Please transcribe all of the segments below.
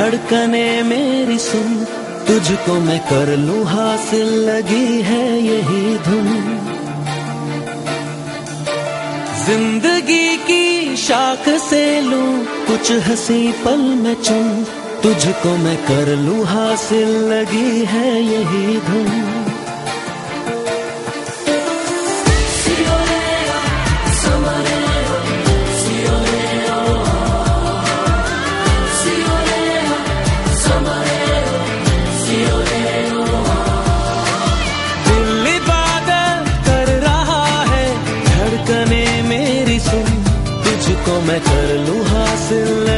धड़कने मेरी सुन, तुझको मैं कर लू हासिल, लगी है यही धुन। ज़िंदगी की शाख से लू, कुछ हँसी पल में चुन, तुझको मैं कर लू हासिल, लगी है यही धुन।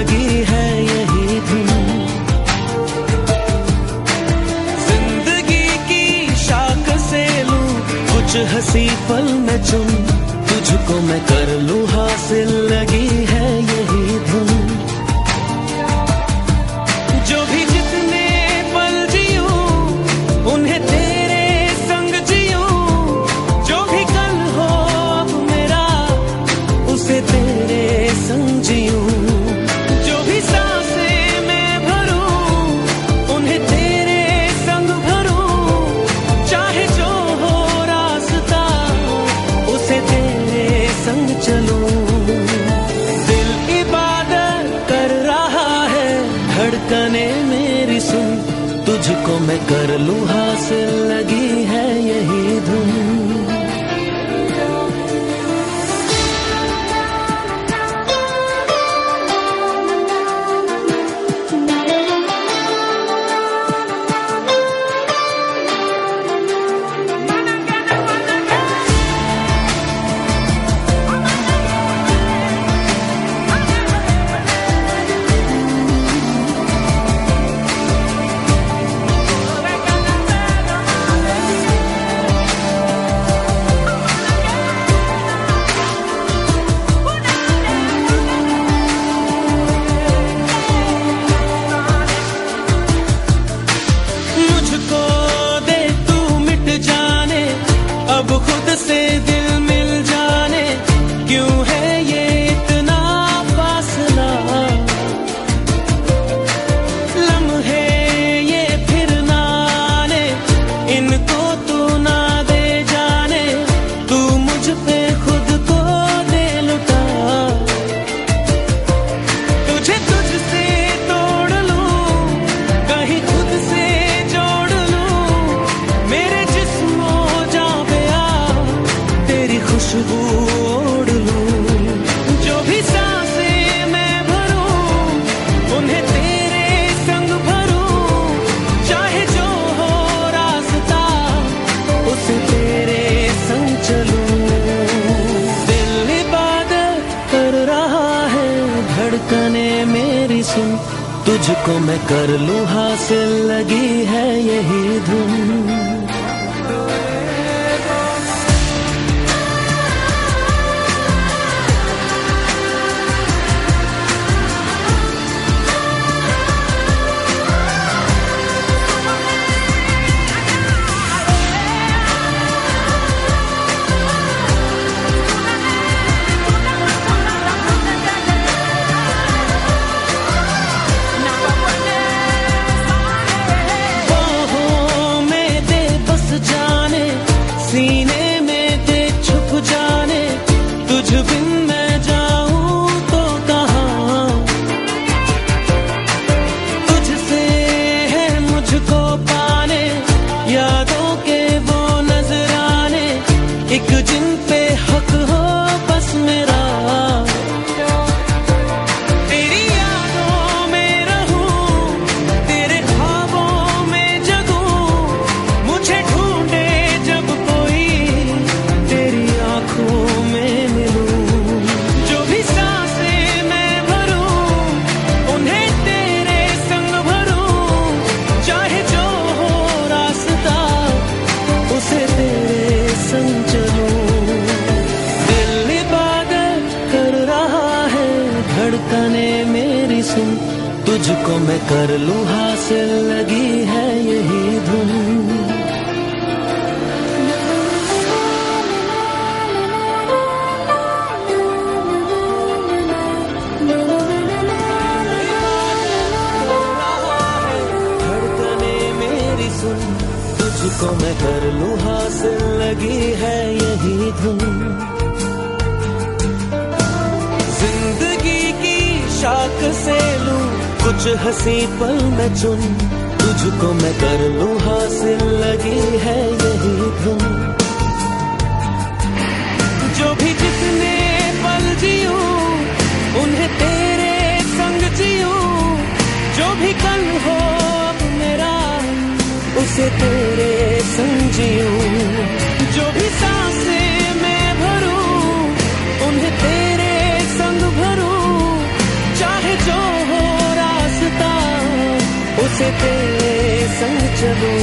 ज़िंदगी है यही धुन। ज़िंदगी की शाख से लू कुछ हँसी पल न चुन। धड़कने मेरी सुन तुझको मैं कर लू हासिल लगी है यही धुन। तुझको मैं कर लूँ हासिल लगी है यही धुन। तुझको मैं कर लू, हासिल लगी है यही धुन। तुझको मैं कर लू, हासिल लगी है यही धुन। कुछ हँसी पल में चुन तुझको मैं कर लू हासिल लगी है यही धुन। तेरे संग चलूँ।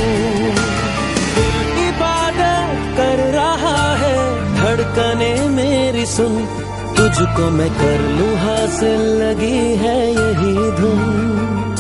इबादत कर रहा है धड़कने मेरी सुन। तुझको मैं कर लूँ हासिल, लगी है यही धुन।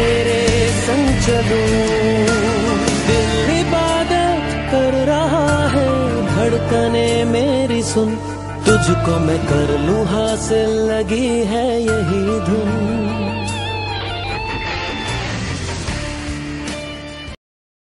तेरे संग चलूँ। दिल इबादत कर रहा है, धड़कने मेरी सुन। तुझको मैं कर लूँ हासिल, लगी है यही धुन।